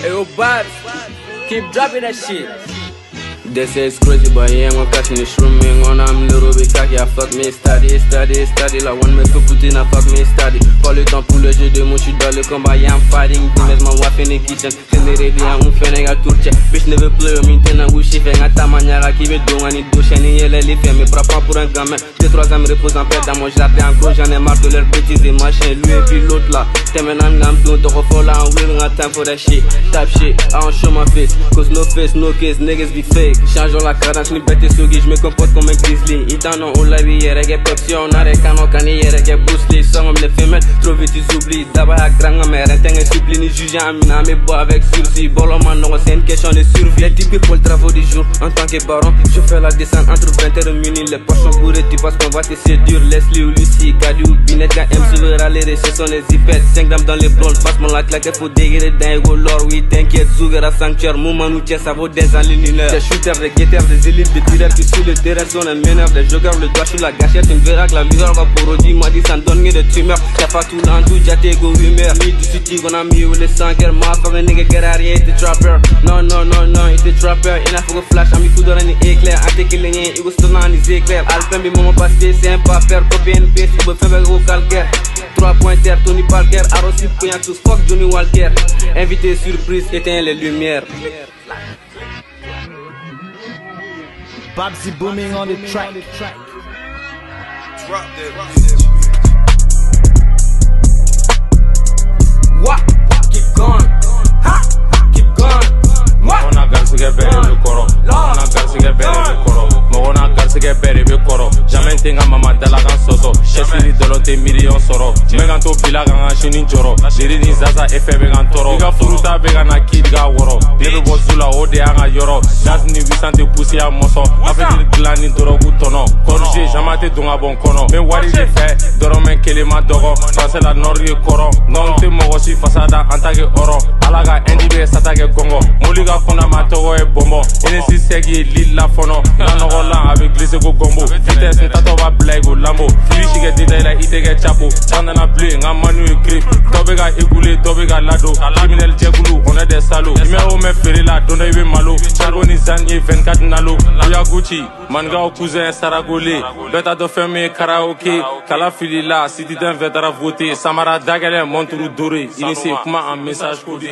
Hey, oh, yo, Babs, keep dropping that shit. This is crazy, but yeah, I'm catching the shrooming on. I'm little bit cocky, I fuck me study, study, study. La one me fait foutre, I fuck me study. Pas le temps pour le jeu de mots, j'suis dans le combat, yeah, I'm fighting. Demons, my wife in the kitchen. Généré bien, on fait nègre tour check. Bitch never play, maintenant, où j'y fais, ta manière à qui veut donc, on est deux chaînes, et elle est fait, mais prends pour un gamin. Deux, trois ans me repose en paix dans mon jardin, en gros, j'en ai marre de leurs bêtises et machin. Lui et puis l'autre là, t'es maintenant, I'm doing, t'auras fall là, I'm willing, got time for that shit. Type shit, I don't show my face, cause no face, no case, niggas be fake. Changeons la cadence, ni bête et souris, j'me comporte comme un grizzly. T'en ont au live hier, et Pepsi, on a des canons, cani hier, et Bruce Lee. Sans on me les fait mettre, trop vite, ils oublient. D'abord, à grand mère, t'es supplie, ni juge, amina, mais bois avec sursis. Bolo, non, c'est une question de survie. Les types pour le travail du jour, en tant que baron, je fais la descente entre 20 et minuit. Les poches sont bourrées, tu penses qu'on va te séduire. Leslie ou Lucie, Gadi ou Binette, quand M se verra les ce sont les zipettes. 5 dames dans les blondes, passe-moi la claque, faut déguer d'un ego lore. Oui, t'inquiète, Zougara sanctuaire, mouvement nous tient, ça vaut des enlumineurs. Des shooters, des guetteurs, des élites, des tireurs qui sur le terrain sont les meneurs. Des joggers, le doigt sur la gâchette, tu verras que la lueur va parodie. M'a dit, ça donne de. Fatoun Andou Diaté go humeur Ni du city gonna me with the sun Get my fucking nigga get out here, it's trapper. No, no, no, no, it's a trapper. Et la fucking flash, ami foudre ni éclair Ate killing it, you go still on his éclair Alpen bi maman passé, c'est un pas faire Copie NP, si vous faites au calcaire. 3 pointer, Tony Parker. Arrossi, couillant tous, fuck Johnny Walker. Invité surprise, éteins les lumières. Babsy booming on the track. Drop that. Tɛ n ka mama dala kan sɔsɔ cɛsiri dɔlɔ tɛ miliyɔn sɔrɔ bɛ kan to bila kan ka sini jɔrɔ ziri ni zaza e fɛ bɛ kan tɔrɔ i ka furuta bɛ ka na kiri ka wɔrɔ ne bɛ bɔ zu la o de y'an ka yɔrɔ gaz ni wisan tɛ pusi a mɔsɔn afiriki dilan ni dɔrɔgu tɔnɔ kɔrije jama tɛ don ka bɔ n kɔnɔ bɛ wari de fɛ dɔrɔmɛ kelen ma dɔgɔ faransɛ la nɔri ye kɔrɔ nɔn tɛ mɔgɔ si fasa da an ta kɛ ɔrɔ ala ka ɛndi bɛ sata kɛ gɔngɔ moli ka kɔnɔ ma tɔgɔ ye bɔnbɔn enesi sɛgi ye lila fɔnɔ lambo. Fili si kɛ deta i la i tɛ kɛ capo candana bile n ka manu ye grip. Dɔ bɛ ka ekule dɔ bɛ ka lado. Criminel jɛkulu on est des salauds i mɛ o mɛn oh, feere la don dɔ i malo. Cargo ni zan ye 24 nalo oya gucci maninkaw cousin saragole bɛɛ ta dɔ fɛn min karaoke. Kala fili la citidɛn bɛɛ taara vote samara dagɛlɛn monturu dore inise kuma en message codé